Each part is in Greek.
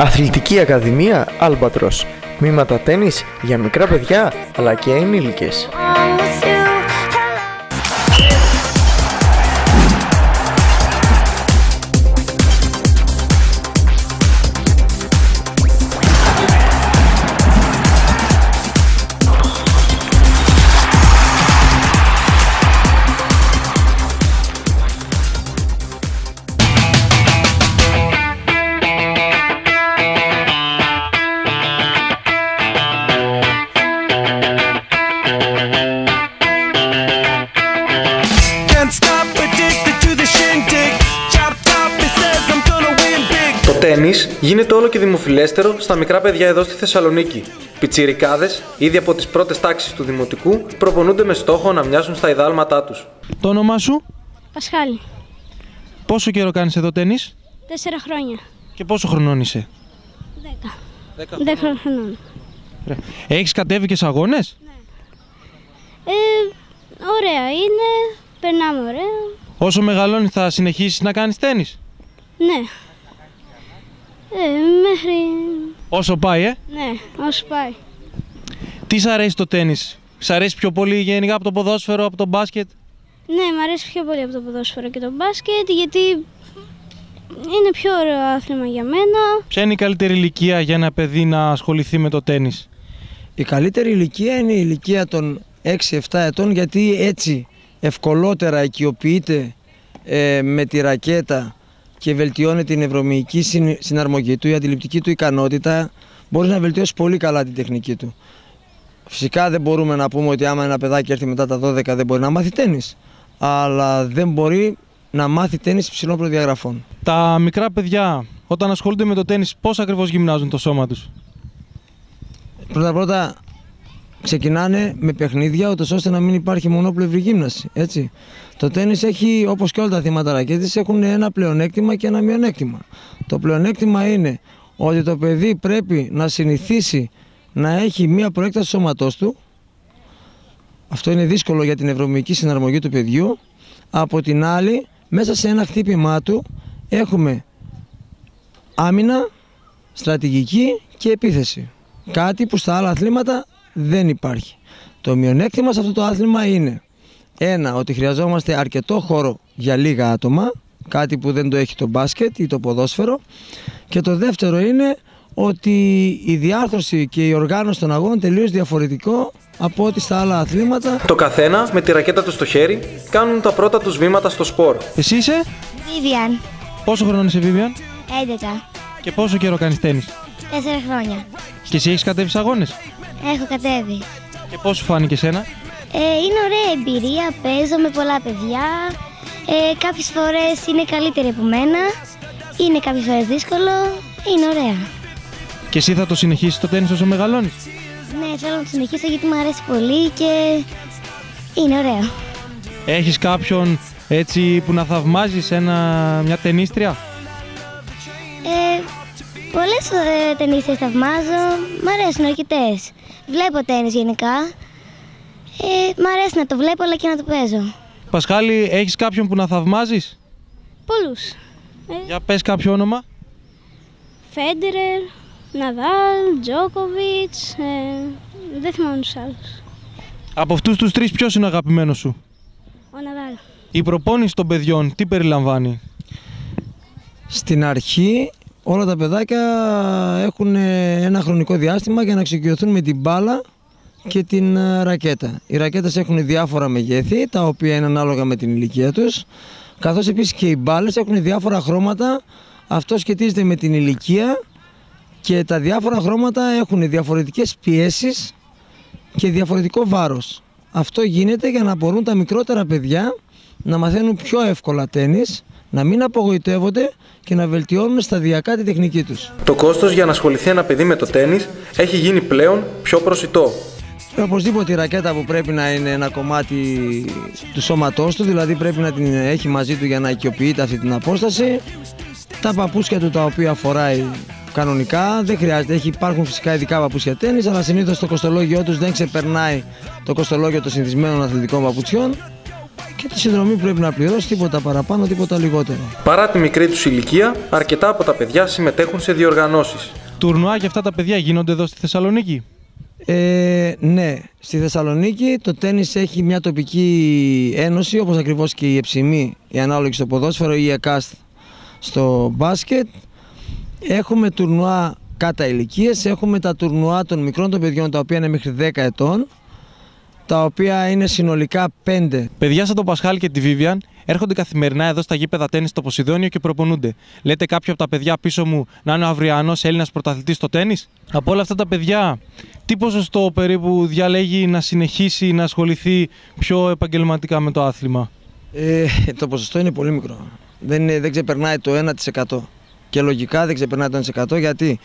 Αθλητική Ακαδημία Άλμπατρος. Μήματα τένις για μικρά παιδιά αλλά και ενήλικες. Big. Το τένις γίνεται όλο και δημοφιλέστερο στα μικρά παιδιά εδώ στη Θεσσαλονίκη. Πιτσιρικάδες, ήδη από τις πρώτες τάξεις του Δημοτικού, προπονούνται με στόχο να μοιάσουν στα ιδάλματά τους. Το όνομά σου, Πασχάλη. πόσο καιρό κάνεις εδώ τένις; Τέσσερα χρόνια. και πόσο χρονών είσαι; Δέκα. Δέκα. Δέκα χρονών. Έχεις κατέβει και σε αγώνες. Ε, ωραία είναι. Περνάμε ωραία. Όσο μεγαλώνεις θα συνεχίσεις να κάνεις τένις; Ναι. Ε, μέχρι... Όσο πάει, ε. Ναι, όσο πάει. Τι σ' αρέσει το τένις; Σ' αρέσει πιο πολύ γενικά από το ποδόσφαιρο, από το μπάσκετ; Ναι, μου αρέσει πιο πολύ από το ποδόσφαιρο και το μπάσκετ γιατί είναι πιο ωραίο άθλημα για μένα. Ποια είναι η καλύτερη ηλικία για ένα παιδί να ασχοληθεί με το τένις; Η καλύτερη ηλικία είναι η ηλικία των 6-7 ετών γιατί έτσι ευκολότερα οικειοποιείται ε, με τη ρακέτα και βελτιώνει την ευρωμυϊκή συν- συναρμογή του, η αντιληπτική του ικανότητα μπορεί να βελτιώσει πολύ καλά την τεχνική του. Φυσικά δεν μπορούμε να πούμε ότι άμα ένα παιδάκι έρθει μετά τα 12 δεν μπορεί να μάθει τένις, αλλά δεν μπορεί να μάθει τένις υψηλών προδιαγραφών. Τα μικρά παιδιά όταν ασχολούνται με το τένις πώς ακριβώς γυμνάζουν το σώμα τους; Πρώτα πρώτα ξεκινάνε με παιχνίδια ούτως ώστε να μην υπάρχει μονόπλευρη γύμναση. Έτσι. Το τέννις έχει όπως και όλα τα θύματα ρακέτης έχουν ένα πλεονέκτημα και ένα μειονέκτημα. Το πλεονέκτημα είναι ότι το παιδί πρέπει να συνηθίσει να έχει μία προέκταση του σώματός του. Αυτό είναι δύσκολο για την ευρωμική συναρμογή του παιδιού. Από την άλλη, μέσα σε ένα χτύπημά του έχουμε άμυνα, στρατηγική και επίθεση. Κάτι που στα άλλα αθλήματα δεν υπάρχει. Το μειονέκτημα σε αυτό το άθλημα είναι ένα, ότι χρειαζόμαστε αρκετό χώρο για λίγα άτομα, κάτι που δεν το έχει το μπάσκετ ή το ποδόσφαιρο. Και το δεύτερο είναι ότι η διάρθρωση και η οργάνωση των αγώνων τελείως διαφορετικό από ό,τι στα άλλα αθλήματα. Το καθένα με τη ρακέτα του στο χέρι κάνουν τα πρώτα τους βήματα στο σπορ. Εσύ είσαι, Vivian, πόσο χρονών είσαι Vivian; 11, και πόσο καιρό κάνεις τένις; 4 χρόνια. Και εσύ έχεις κατέβει σε αγώνες; Έχω κατέβει. Και πώς σου φάνηκε σένα. Ε, είναι ωραία εμπειρία, παίζω με πολλά παιδιά. Ε, κάποιες φορές είναι καλύτερη από μένα. Είναι κάποιες φορές δύσκολο. Είναι ωραία. Και εσύ θα το συνεχίσεις το τένις όσο μεγαλώνεις; Ναι, θέλω να το συνεχίσω γιατί μου αρέσει πολύ και είναι ωραίο. Έχεις κάποιον έτσι που να θαυμάζεις ένα, μια ταινίστρια; Ε, πολλές ε, ταινίσεις θαυμάζω. Μ' αρέσουν αρκετές. Βλέπω τέννις γενικά. Ε, μ' αρέσει να το βλέπω αλλά και να το παίζω. Πασχάλη, έχεις κάποιον που να θαυμάζεις; Πολλούς. Για πες κάποιο όνομα. Φέντερερ, Ναδάλ, Τζόκοβιτς, ε, δεν θυμάμαι τους άλλους. Από αυτούς τους τρεις ποιος είναι ο αγαπημένος σου; Ο Ναδάλ. Η προπόνηση των παιδιών τι περιλαμβάνει; Στην αρχή όλα τα παιδάκια έχουν ε, ένα χρονικό διάστημα για να εξοικειωθούν με την μπάλα και την ε, ρακέτα. Οι ρακέτες έχουν διάφορα μεγέθη, τα οποία είναι ανάλογα με την ηλικία τους, καθώς επίσης και οι μπάλες έχουν διάφορα χρώματα. Αυτό σχετίζεται με την ηλικία και τα διάφορα χρώματα έχουν διαφορετικές πιέσεις και διαφορετικό βάρος. Αυτό γίνεται για να μπορούν τα μικρότερα παιδιά να μαθαίνουν πιο εύκολα τένις, να μην απογοητεύονται και να βελτιώνουν σταδιακά τη τεχνική τους. Το κόστος για να ασχοληθεί ένα παιδί με το τένις έχει γίνει πλέον πιο προσιτό. Ε, Οπωσδήποτε η ρακέτα που πρέπει να είναι ένα κομμάτι του σώματός του, δηλαδή πρέπει να την έχει μαζί του για να οικειοποιείται αυτή την απόσταση. Τα παπούτσια του τα οποία φοράει κανονικά, δεν χρειάζεται, έχει, υπάρχουν φυσικά ειδικά παπούτσια τέννις, αλλά συνήθως το κοστολόγιο τους δεν ξεπερνάει το κοστολόγιο των συνηθισμένων αθλητικών παπουτσιών και τη συνδρομή που πρέπει να πληρώσει, τίποτα παραπάνω, τίποτα λιγότερο. Παρά τη μικρή τους ηλικία, αρκετά από τα παιδιά συμμετέχουν σε διοργανώσεις. Τουρνουά για αυτά τα παιδιά γίνονται εδώ στη Θεσσαλονίκη. Ε, ναι, στη Θεσσαλονίκη το τένις έχει μια τοπική ένωση, όπως ακριβώς και η Εψημή, η ανάλογη στο ποδόσφαιρο ή η ΕΚΑΣΤ στο μπάσκετ. Έχουμε τουρνουά κατά ηλικίε, έχουμε τα τουρνουά των μικρών των παιδιών, τα οποία είναι μέχρι 10 ετών, τα οποία είναι συνολικά 5 Παιδιά σαν τον Πασχάλ και τη Βίβιαν έρχονται καθημερινά εδώ στα γήπεδα τέννη στο Ποσειδόνιο και προπονούνται. Λέτε κάποιο από τα παιδιά πίσω μου να είναι ο αυριανός Έλληνας πρωταθλητής στο τέννη. Από όλα αυτά τα παιδιά, τι ποσοστό περίπου διαλέγει να συνεχίσει να ασχοληθεί πιο επαγγελματικά με το άθλημα; Ε, το ποσοστό είναι πολύ μικρό. Δεν, είναι, δεν ξεπερνάει το 1%. Και λογικά δεν ξεπερνάει το 1% γιατί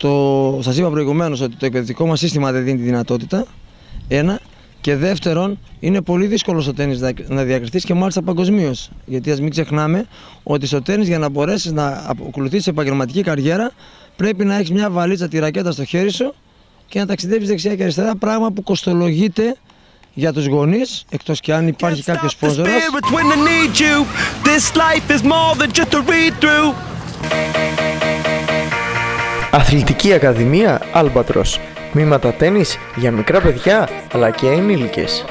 το, σας είπα προηγουμένως ότι το εκπαιδευτικό μας σύστημα δεν δίνει τη δυνατότητα. Ένα. Και δεύτερον, είναι πολύ δύσκολο στο τέννις να- να διακριθείς και μάλιστα παγκοσμίως. Γιατί ας μην ξεχνάμε ότι στο τέννις για να μπορέσεις να ακολουθήσεις επαγγελματική καριέρα πρέπει να έχεις μια βαλίτσα τη ρακέτα στο χέρι σου και να ταξιδεύεις δεξιά και αριστερά, πράγμα που κοστολογείται για τους γονείς, εκτός και αν υπάρχει Can't κάποιος stop the σπόνσορας. spirits when I need you. This life is more than just a read through. Αθλητική Ακαδημία Albatros. Μήματα τένις για μικρά παιδιά αλλά και ενήλικες.